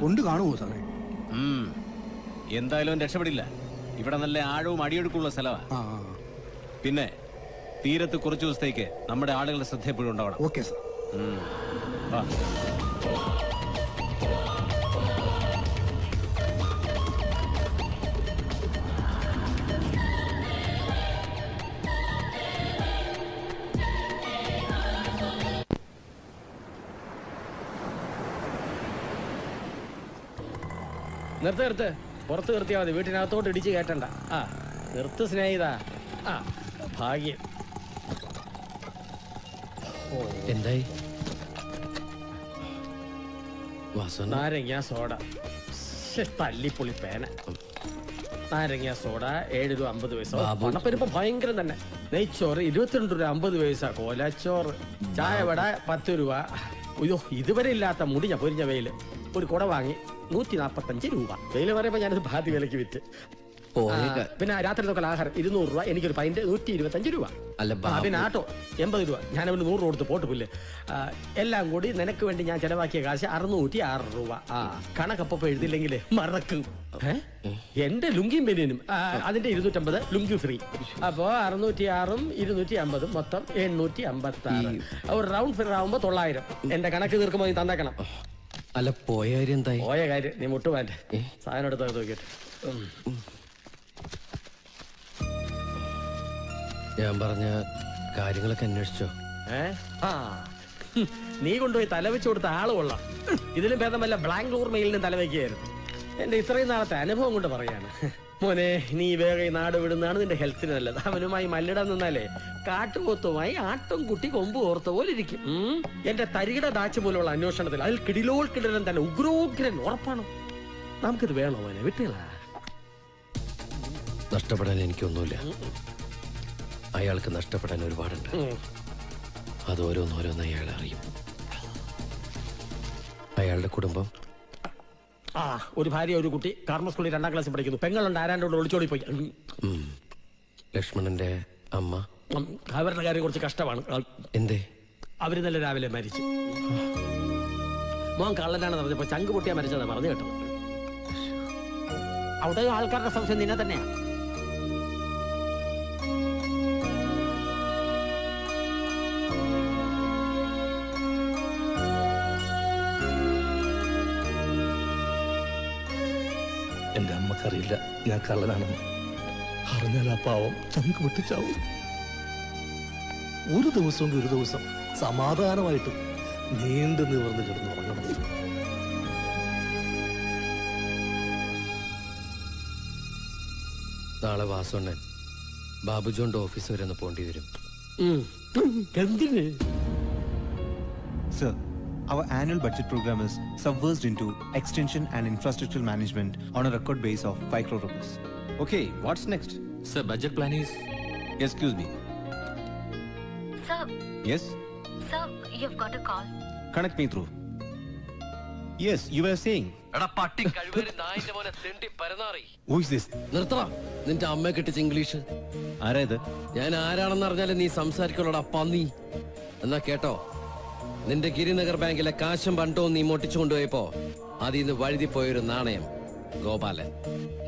കൊണ്ട് കാണുമോ സാറേ. എന്തായാലും രക്ഷപ്പെടില്ല. ഇവിടെ നല്ല ആഴവും അടിയൊഴുക്കുള്ള സ്ഥലമാണ് പിന്നെ തീരത്ത് കുറച്ചു ദിവസത്തേക്ക് നമ്മുടെ ആളുകളുടെ ശ്രദ്ധ എപ്പോഴും ഉണ്ടാവണം. ഓക്കെ സാർ ഉം. വാ. നിർത്ത് നിർത്ത്. പുറത്ത് നിർത്തിയാൽ മതി. വീട്ടിനകത്തോട്ട് ഇടിച്ച് കയറ്റണ്ട. ആ നിർത്ത് സ്നേഹിത. ആ ഭാഗ്യം. എന്തായി? നാരങ്ങ സോഡ. തല്ലിപ്പൊളി പേന. നാരങ്ങ സോഡ ഏഴ് രൂപ അമ്പത് പൈസ. പണപ്പെരുപ്പം ഭയങ്കരം തന്നെ. നെയ്ച്ചോറ് ഇരുപത്തിരണ്ട് രൂപ അമ്പത് പൈസ. കോലച്ചോറ് ചായവട പത്ത് രൂപ. അയ്യോ ഇതുവരെ ഇല്ലാത്ത മുടിഞ്ഞ പൊരിഞ്ഞ വെയിൽ. ഒരു കുട വാങ്ങി നൂറ്റി നാപ്പത്തഞ്ച് രൂപ. വെയിൽ പറയുമ്പോ ഞാനത് ഭാതി വിലക്ക് വിറ്റ്. പിന്നെ രാത്രി നോക്കൽ ആഹാരം ഇരുന്നൂറ് രൂപ എനിക്കൊരു പതിന്റെ നൂറ്റി ഇരുപത്തഞ്ച് രൂപ. അല്ല പിന്നെ ആട്ടോ എൺപത് രൂപ. ഞാൻ അവന് നൂറ് കൊടുത്ത് പോട്ട് പുല്ല്. എല്ലാം കൂടി നിനക്ക് വേണ്ടി ഞാൻ ചെലവാക്കിയ കാശ് അറുന്നൂറ്റി ആറ് രൂപ. ആ. കണക്കപ്പൊ എഴുതില്ലെങ്കിൽ മറക്കും? എന്റെ ലുങ്കിയും ബനിയനും. അതിന്റെ അതിന്റെ ഇരുന്നൂറ്റമ്പത് ലുങ്കി ഫ്രീ. അപ്പോ അറുന്നൂറ്റി ആറും ഇരുന്നൂറ്റി അമ്പതും മൊത്തം എണ്ണൂറ്റി അമ്പത്തി ആറ് ഒരു റൗണ്ട് ഫിഗർ ആവുമ്പോ തൊള്ളായിരം. എന്റെ കണക്ക് തീർക്കുമ്പോ നീ തന്നേക്കണം. അല്ല പോയ കാര്യം എന്തായി? പോയ കാര്യം നീ മുട്ടുവാന്റെ സാധനം എടുത്തൊക്കെ നോക്കിയിട്ട്. ഞാൻ പറഞ്ഞ കാര്യങ്ങളൊക്കെ അന്വേഷിച്ചോ? ഏ? ആ. നീ കൊണ്ടുപോയി തലവെച്ച് കൊടുത്ത ആൾ കൊള്ളാം. ഇതിലും ഭേദം വല്ല മെയിലിന് മെയിലിനും തലവെക്കുകയായിരുന്നു എന്റെ ഇത്രയും നാളത്തെ അനുഭവം കൊണ്ട് പറയാണ്. മോനെ നീ വേഗം നാട് വിടുന്നതാണ് നിന്റെ ഹെൽത്തിന് നല്ലത്. അവനുമായി മല്ലിടാൻ നിന്നാലേ കാട്ടുപോത്തുമായി ആട്ടും കുട്ടി കൊമ്പ് ഓർത്ത പോലെ ഇരിക്കും. എന്റെ തരികിട ദാച്ച് പോലുള്ള അന്വേഷണത്തിൽ അതിൽ കിടിലോൾ കിടിലൻ തന്നെ ഉഗ്രോഗ്രൻ ഉറപ്പാണ്. നമുക്കിത് വേണോ മോനെ? വിട്ടില്ല നഷ്ടപ്പെടാൻ എനിക്കൊന്നുമില്ല. അയാൾക്ക് നഷ്ടപ്പെടാൻ ഒരുപാടുണ്ട്. അത് ഓരോന്നോരോന്ന് അയാൾ അറിയും. അയാളുടെ കുടുംബം? ആ ഒരു ഭാര്യ ഒരു കുട്ടി. കാർമ സ്കൂളിൽ രണ്ടാം ക്ലാസ്സിൽ പഠിക്കുന്നു. പെങ്ങളുണ്ട് ആരാണ്ടോട് ഒളിച്ചോടി പോയി. ലക്ഷ്മണന്റെ അമ്മ. അവരുടെ കാര്യം കുറച്ച് കഷ്ടമാണ്. എന്തേ? അവർ നല്ല രാവിലെ മരിച്ചു. മോൻ കള്ളനാണെന്ന് പറഞ്ഞപ്പോ ചങ്ക് പൊട്ടിയാ മരിച്ചതാ പറഞ്ഞു കേട്ടോ അവിടെ ആൾക്കാരുടെ സംശയം നിന്നെ തന്നെയാ. എന്റെ അമ്മക്കറിയില്ല. ഞാൻ കള്ളനാണെന്ന്. അറിഞ്ഞാൽ ആ പാവം ചങ്ക് പൊട്ടിച്ചാവും ഒരു ദിവസം ഒരു ദിവസം സമാധാനമായിട്ട് നീണ്ടു നിവർന്ന് കിടന്ന് ഉറങ്ങണം. നാളെ വാസുണ്ണൻ ബാബുജോണ്ട് ഓഫീസ് വരെ ഒന്ന് പോണ്ടി വരും. എന്തിന്? Sir, our annual budget program is subversed into extension and infrastructural management on a record base of 5 crore rupees. Okay, what's next? Sir, budget plan is. Excuse me. Sir, Yes? sir, you've got a call. Connect me through. Yes, you were saying. എടാ പട്ടി കഴിവേറി നായിന്റെ മോനെ തെണ്ടി പരനാറി Who is this? നിർത്തടാ നിന്റെ അമ്മയെ കെട്ടിച്ച് English ആരാ ഇത് ഞാൻ ആരാണെന്ന് അറിഞ്ഞാലും നീ സംസാരിക്കുള്ളടാ പന്നി എന്നാ കേട്ടോ നിന്റെ ഗിരിനഗർ ബാങ്കിലെ കാശും പണ്ടവും നീ മോട്ടിച്ചു കൊണ്ടുപോയപ്പോ അതിൽ നിന്ന് വഴുതി പോയൊരു നാണയം ഗോപാലൻ.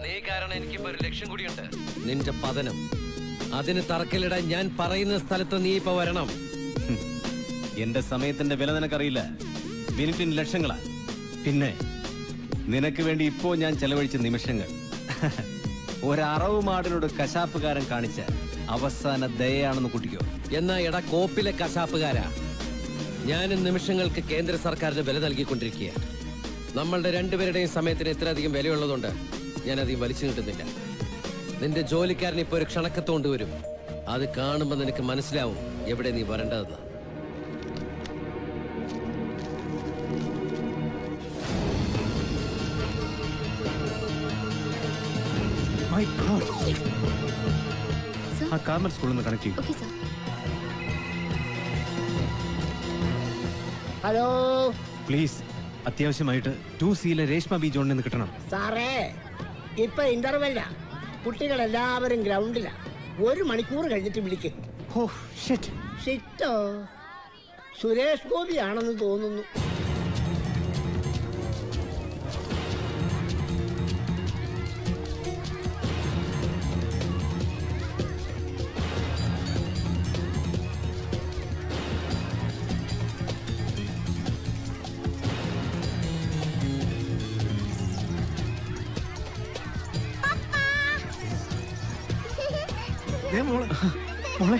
നീ കാരണം എനിക്കിപ്പോ ഒരു ലക്ഷ്യം കൂടിയുണ്ട്. നിന്റെ പതനം. അതിന് തറക്കല്ലിടാൻ ഞാൻ പറയുന്ന സ്ഥലത്ത് നീ ഇപ്പൊ വരണം. എന്റെ സമയത്തിന്റെ വില നിനക്കറിയില്ല. മിനിറ്റിന് ലക്ഷങ്ങളാ. പിന്നെ നിനക്ക് വേണ്ടി ഇപ്പോ ഞാൻ ചെലവഴിച്ച നിമിഷങ്ങൾ. ഒരറവ് മാടിനോട് കശാപ്പുകാരൻ കാണിച്ച അവസാന ദയയാണെന്ന് കുട്ടിക്കോ. എന്നാ എടാ കോപ്പിലെ കശാപ്പുകാരാ. ഞാനും നിമിഷങ്ങൾക്ക് കേന്ദ്ര സർക്കാരിന് വില നൽകിക്കൊണ്ടിരിക്കുക നമ്മളുടെ രണ്ടുപേരുടെയും സമയത്തിന് ഇത്രയധികം വിലയുള്ളതുകൊണ്ട് ഞാൻ അധികം വലിച്ചു കിട്ടുന്നില്ല നിന്റെ ജോലിക്കാരൻ ഇപ്പോൾ ഒരു ക്ഷണക്കത്തോണ്ട് വരും. അത് കാണുമ്പോൾ നിനക്ക് മനസ്സിലാവും എവിടെ നീ വരേണ്ടതെന്ന്! ആ കാർമൽ സ്കൂളിൽ നിന്ന് കണക്ട് ചെയ്യും. ഹലോ. പ്ലീസ് അത്യാവശ്യമായിട്ട് ടു സിയിലെ രേഷ്മ ബി ജോണിൽ നിന്ന് കിട്ടണം. സാറേ ഇപ്പൊ ഇന്റർവെല്ല കുട്ടികളെല്ലാവരും ഗ്രൗണ്ടിലാ ഒരു മണിക്കൂർ കഴിഞ്ഞിട്ട് വിളിക്ക്. ഷിറ്റോ സുരേഷ് ഗോപി ആണെന്ന് തോന്നുന്നു. മോളെ മോളെ.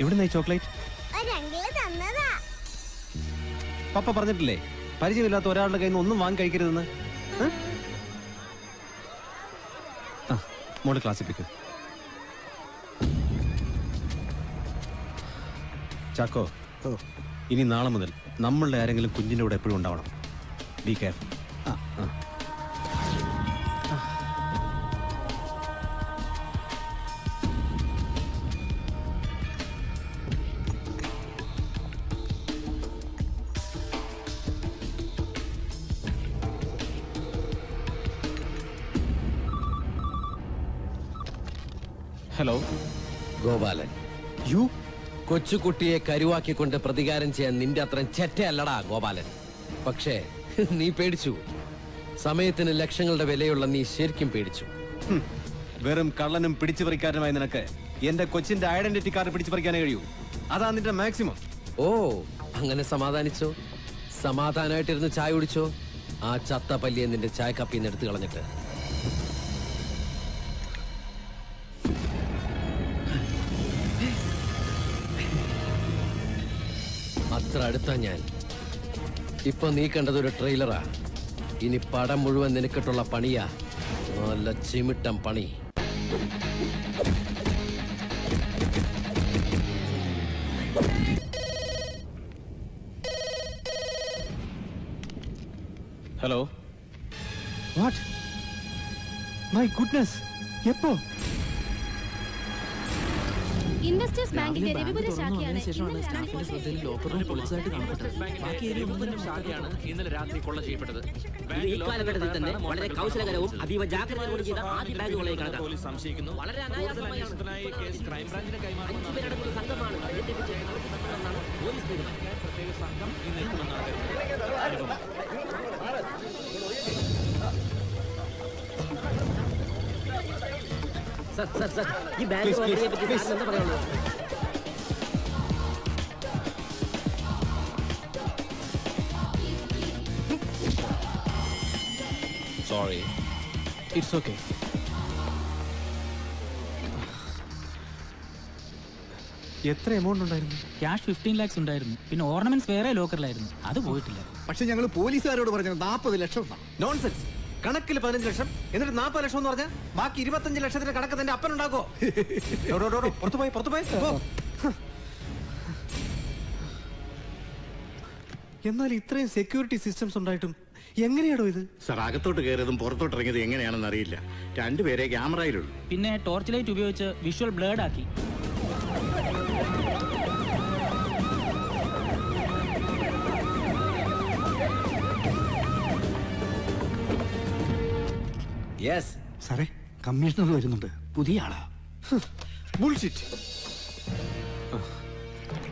എവിടുന്ന ഈ ചോക്ലേറ്റ് പപ്പ പറഞ്ഞിട്ടില്ലേ പരിചയമില്ലാത്ത ഒരാളുടെ കയ്യിൽ നിന്ന് ഒന്നും വാങ്ങി കഴിക്കരുതെന്ന്? ആ മോൾ ക്ലാസ്സിപ്പിക്ക് ചാക്കോ ഇനി നാളെ മുതൽ നമ്മളുടെ ആരെങ്കിലും കുഞ്ഞിന്റെ കൂടെ എപ്പോഴും ഉണ്ടാവണം. Be careful hello Gopalan. You കൊച്ചുകുട്ടിയെ കരുവാക്കിക്കൊണ്ട് പ്രതികാരം ചെയ്യാൻ നിന്റെ അത്രയും ചെറ്റയല്ലടാ ഗോപാലൻ. പക്ഷേ നീ പേടിച്ചു. സമയത്തിന് ലക്ഷങ്ങളുടെ വിലയുള്ള നീ ശരിക്കും പേടിച്ചു. വെറും കള്ളനും പിടിച്ചു പറിക്കാരനുമായി നിനക്ക് എന്റെ കൊച്ചിന്റെ ഐഡന്റിറ്റി കാർഡ് പിടിച്ചു പറിക്കാനേ കഴിയൂ. അതാ നിന്റെ മാക്സിമം. ഓ അങ്ങനെ സമാധാനിച്ചോ? സമാധാനമായിട്ടിരുന്ന് ചായ കുടിച്ചോ? ആ ചത്ത പല്ലിയെ നിന്റെ ചായ കപ്പിന്ന് എടുത്തു കളഞ്ഞിട്ട്. അത്ര അടുത്താ ഞാൻ. ഇപ്പൊ നീ കണ്ടത് ഒരു ട്രെയിലറാ ഇനി പടം മുഴുവൻ നിനക്കിട്ടുള്ള പണിയാ. നല്ല ചിമിട്ടം പണി. ഹലോ വാട്ട് മൈ ഗുഡ്നസ് എപ്പോ? ഇൻവെസ്റ്റേഴ്സ് ബാങ്കിന്റെ രവിപുര ശാഖയാണ് ഈ കാലഘട്ടത്തിൽ തന്നെ വളരെ കൗശലകരവും അതീവ ജാഗ്രതയോടെ ചെയ്ത ആദ്യ ബാങ്കുകളെ കണക്കാണ് സംശയിക്കുന്നു വളരെ അനായാസമായി അഞ്ചു പേരടങ്ങുന്ന സംഘമാണ് ഇതിന്റെ വിജയം നടത്തുന്നതെന്നാണ് പോലീസ് നിഗമനം സർ സർ സർ ഈ ബാങ്ക് പറ്റി. സാറിന് എന്താ പറയാനുള്ളത്? സോറി ഇറ്റ്സ് ഓക്കെ എത്ര എമൗണ്ട് ഉണ്ടായിരുന്നു? ക്യാഷ് ഫിഫ്റ്റീൻ ലാക്സ് ഉണ്ടായിരുന്നു. പിന്നെ ഓർണമെന്റ്സ് വേറെ ലോക്കറിലായിരുന്നു അത് പോയിട്ടില്ല. പക്ഷെ ഞങ്ങൾ പോലീസുകാരോട് പറഞ്ഞത് നാൽപ്പത് ലക്ഷം നോൺസെൻസ് കണക്കിൽ പതിനഞ്ച് ലക്ഷം എന്നിട്ട് നാൽപ്പത് ലക്ഷം എന്ന് പറഞ്ഞാൽ ബാക്കി ഇരുപത്തഞ്ച് ലക്ഷത്തിന്റെ കണക്ക് തന്റെ അപ്പൻ ഉണ്ടാക്കോ പുറത്തു പോയി പുറത്തു പോയി. പോ. എന്നാൽ ഇത്രയും സെക്യൂരിറ്റി സിസ്റ്റംസ് ഉണ്ടായിട്ടും എങ്ങനെയാണോ ഇത്? സാർ അകത്തോട്ട് കയറിയതും പുറത്തോട്ട് ഇറങ്ങിയതും എങ്ങനെയാണെന്ന് അറിയില്ല. രണ്ടുപേരെ ക്യാമറയിലുള്ളൂ. പിന്നെ ടോർച്ച് ലൈറ്റ് ഉപയോഗിച്ച് വിഷ്വൽ ബ്ലേഡ് ആക്കി. യെസ് സാറേ കമ്മീഷണർ വരുന്നുണ്ട്. പുതിയ ആളാ. Bullshit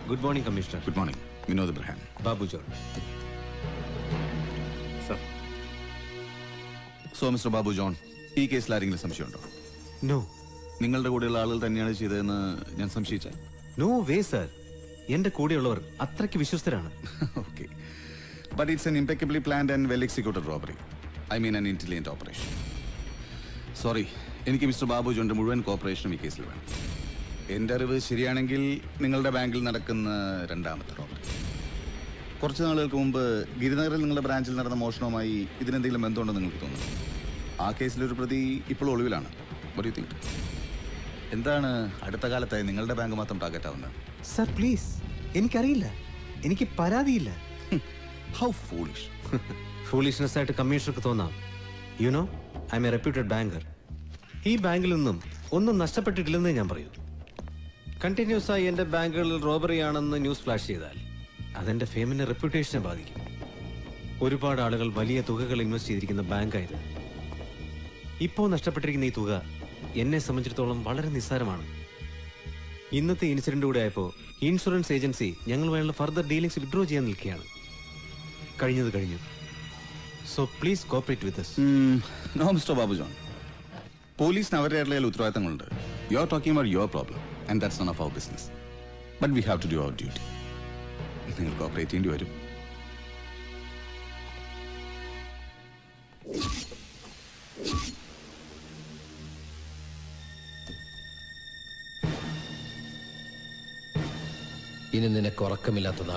good morning commissioner good morning Vinod Ibrahim Babu George sir so mister Babu John ഈ കേസിൽ ആരെങ്കിലും സംശയമുണ്ടോ? നോ നിങ്ങളുടെ കൂടെയുള്ള ആളുകൾ തന്നെയാണ് ചെയ്തതെന്ന് ഞാൻ സംശയിച്ച? നോ വേ സർ എന്റെ കൂടെയുള്ളവർ അത്രയ്ക്ക് വിശ്വസ്തരാണ്. Okay but it's an impeccably planned and well executed robbery I mean an intelligent operation sorry എനിക്ക് മിസ്റ്റർ ബാബു ജോണിന്റെ മുഴുവൻ കോപ്പറേഷനും ഈ കേസിൽ വേണം. എന്റെ അറിവ് ശരിയാണെങ്കിൽ നിങ്ങളുടെ ബാങ്കിൽ നടക്കുന്ന രണ്ടാമത്തെ റോബറി കുറച്ച് നാളുകൾക്ക് മുമ്പ് ഗിരിനഗറിൽ നിങ്ങളുടെ ബ്രാഞ്ചിൽ നടന്ന മോഷണവുമായി ഇതിനെന്തെങ്കിലും ബന്ധമുണ്ടെന്ന് നിങ്ങൾക്ക് തോന്നുന്നു. ആ കേസിലൊരു പ്രതി ഇപ്പോൾ ഒളിവിലാണ്. ഒരു തിങ്ക് എന്താണ് അടുത്ത കാലത്തായി നിങ്ങളുടെ ബാങ്ക് മാത്രം ടാർഗറ്റ് ആവുന്നത്? സർ പ്ലീസ് എനിക്കറിയില്ല. എനിക്ക് പരാതിയില്ല. ഹൗ. ഫൂളിഷ് ഫൂളിഷ്നെസ് ആയിട്ട് കമ്മീഷണർക്ക് തോന്നാം. You know I'm reputed banker ഈ ബാങ്കിൽ നിന്നും ഒന്നും നഷ്ടപ്പെട്ടിട്ടില്ലെന്ന് ഞാൻ പറയൂ. കണ്ടിന്യൂസ് ആയി എന്റെ ബാങ്കുകളിൽ റോബറി ആണെന്ന് ന്യൂസ് ഫ്ലാഷ് ചെയ്താൽ അതെന്റെ ഫേമിന്റെ റെപ്യൂട്ടേഷനെ ബാധിക്കും. ഒരുപാട് ആളുകൾ വലിയ തുകകൾ ഇൻവെസ്റ്റ് ചെയ്തിരിക്കുന്ന ബാങ്കായത്. ഇപ്പോൾ നഷ്ടപ്പെട്ടിരിക്കുന്ന ഈ തുക എന്നെ സംബന്ധിച്ചിടത്തോളം വളരെ നിസ്സാരമാണ്. ഇന്നത്തെ ഇൻസിഡന്റ് കൂടെ ആയപ്പോൾ ഇൻഷുറൻസ് ഏജൻസി ഞങ്ങളുമായുള്ള ഫർദർ ഡീലിംഗ്സ് വിഡ്രോ ചെയ്യാൻ നിൽക്കുകയാണ്. കഴിഞ്ഞത് കഴിഞ്ഞു. So please cooperate with no mister Babu John പോലീസിന് അവരുടെ ഇടയിൽ ഉത്തരവാദിത്തങ്ങളുണ്ട് you are talking our your problem and that's none of our business but we have to do our duty നിങ്ങൾ cooperate ചെയ്യേണ്ടി വരും. ഇനി നിനക്ക് ഉറക്കമില്ലാത്ത നാൾ